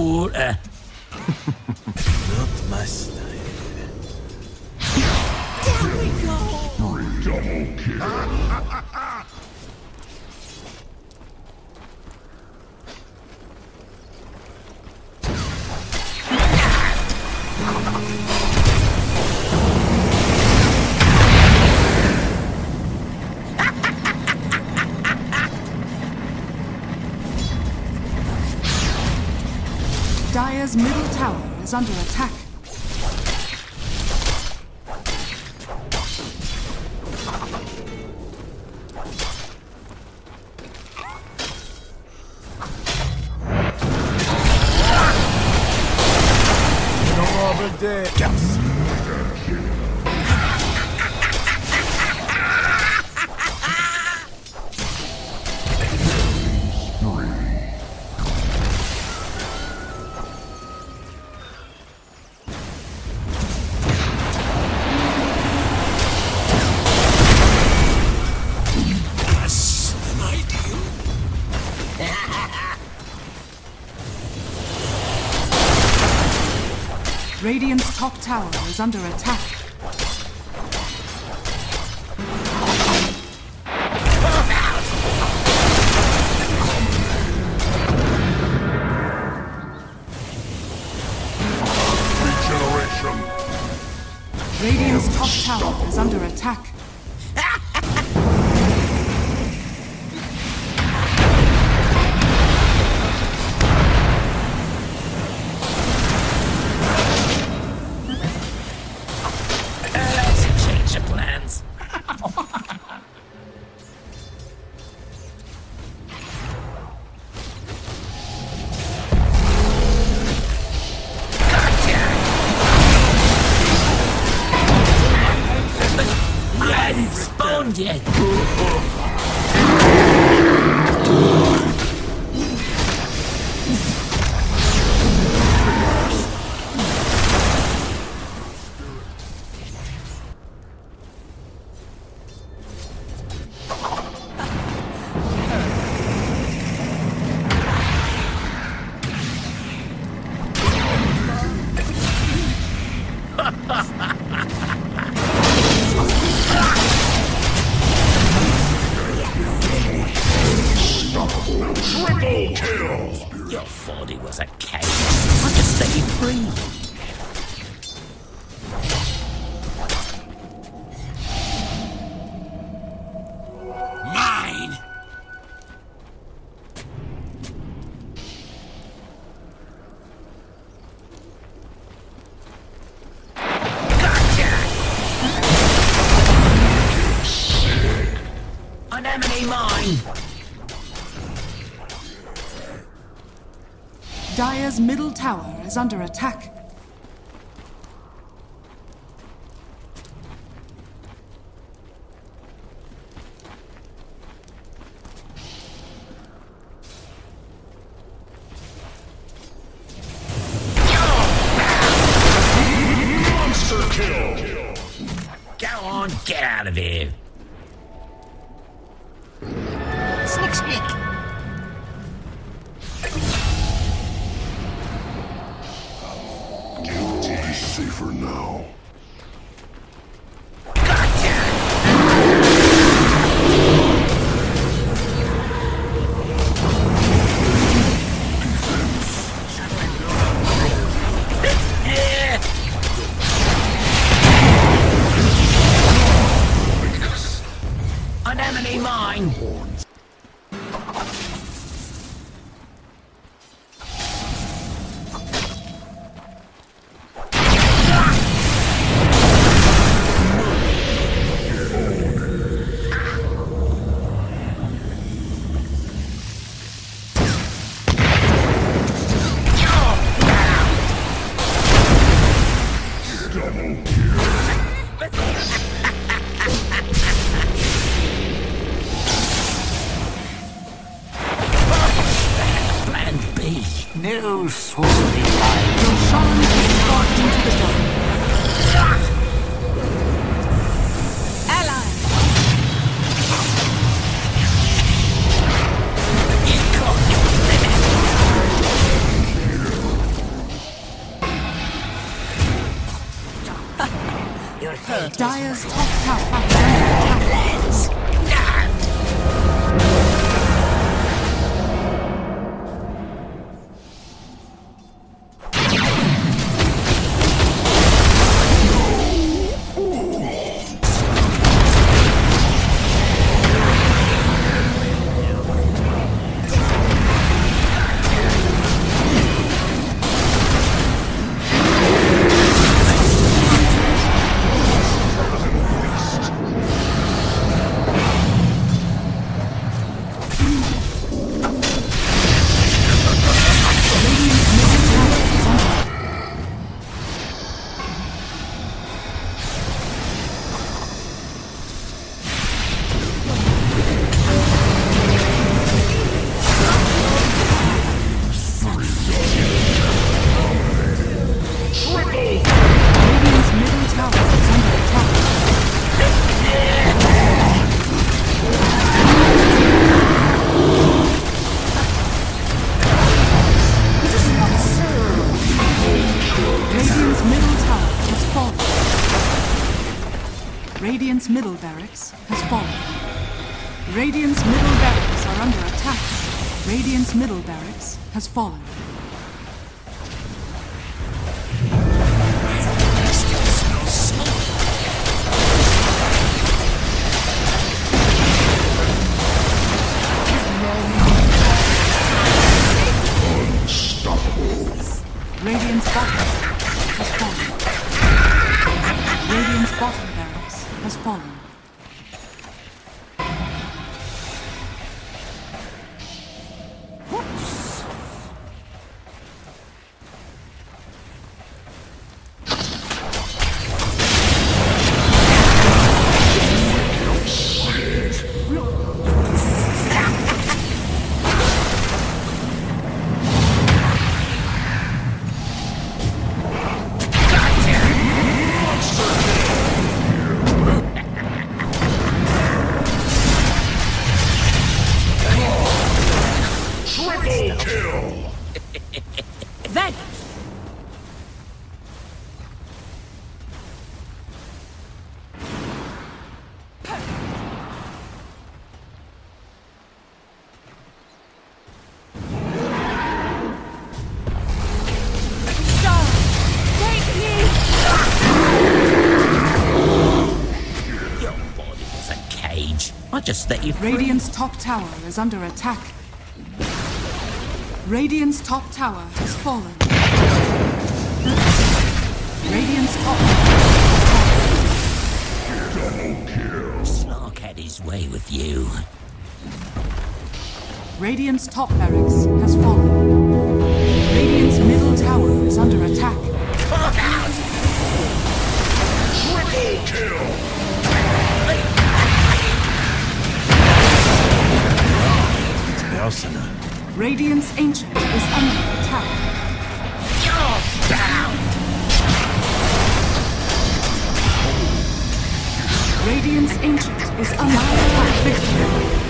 water. Eh. Not my style. Dire's is under attack. Radiant's top tower is under attack. Regeneration. Radiant's top tower is under attack. Hadn't yet. Anemone mine! Dire's middle tower is under attack. Monster kill. Go on, get out of here. Safer now. No sorcery Dire's top Radiant's middle barracks has fallen. Radiant's middle barracks are under attack. Radiant's middle barracks has fallen. Radiant's bottom has fallen. Radiant's bottom has fallen. Cage. I just let you free. Radiant's top tower is under attack. Radiant's top tower has fallen. Radiant's top Slark had his way with you. Radiant's top barracks has fallen. Radiant's middle tower is under attack. Triple kill! Asana. Radiance Ancient is under attack. You're down! Radiance Ancient is under attack. Victory.